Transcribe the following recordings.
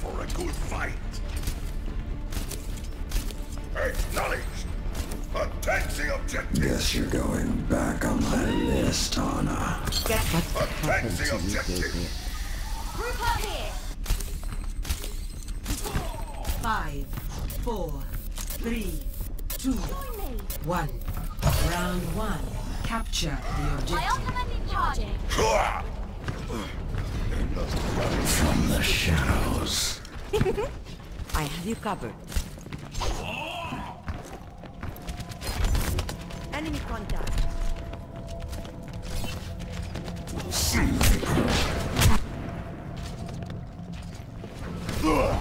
for a good fight. Acknowledged. Attack the objective. Guess you're going back on my list, Ana. Get Attack the objective. Group up here. Five, four, three, two, one. Round one. Capture the My objective. From the shadows. I have you covered. Enemy contact. I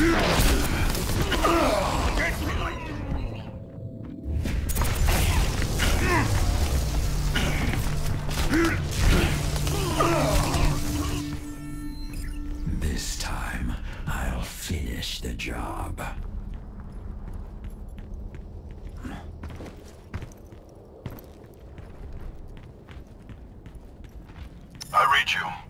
This I read you.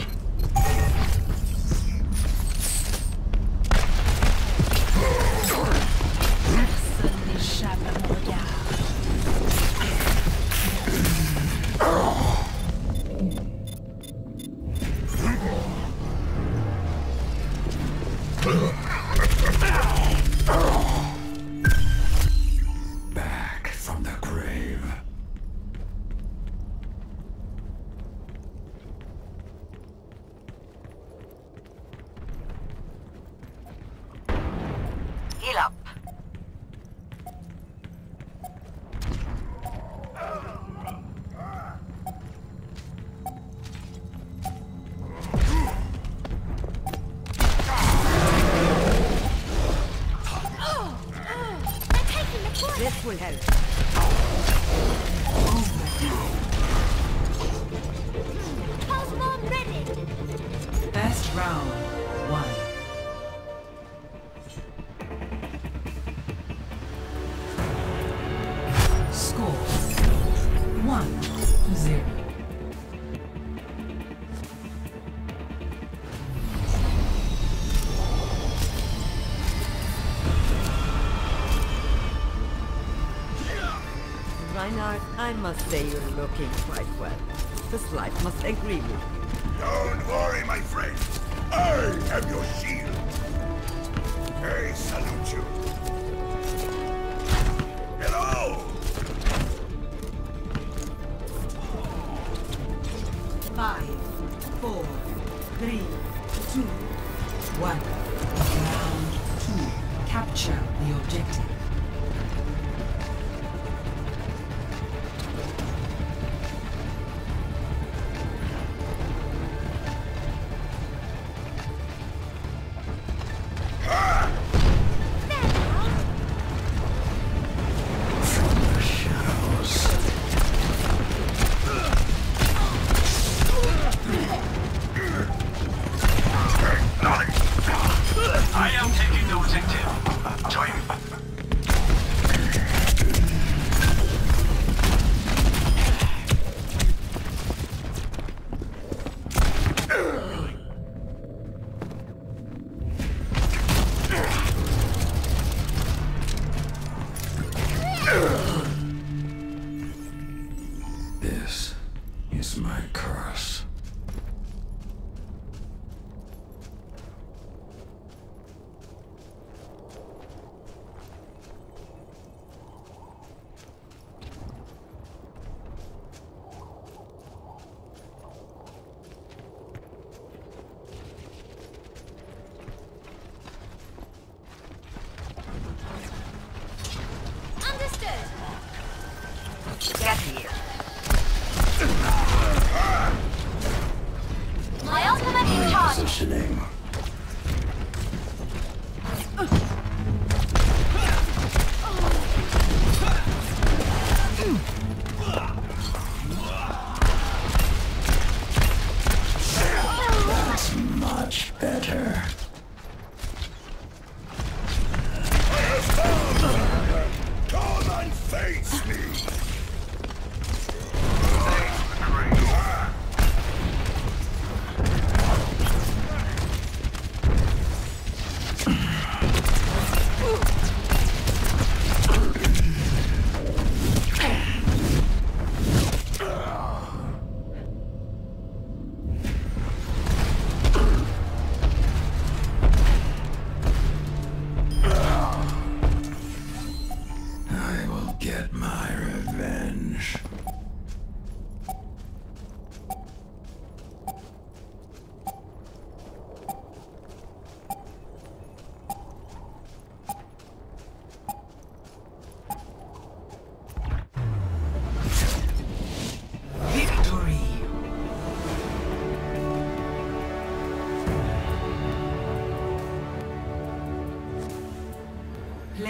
Back from the grave. Heal up. They're taking This will help. Best round one. Score one zero. Reinhardt, I must say you're looking quite well. This life must agree with you. Don't worry, my friend. I am your shield. I salute you. Hello! Five, four, three, two, one. Round two. Capture the objective.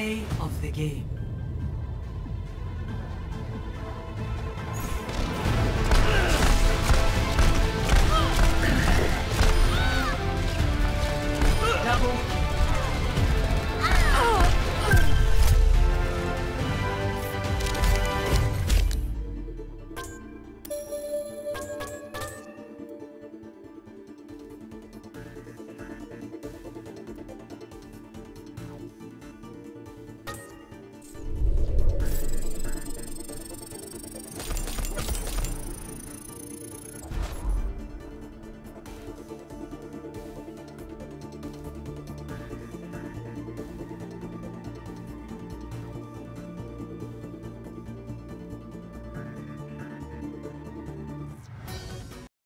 Play of the game.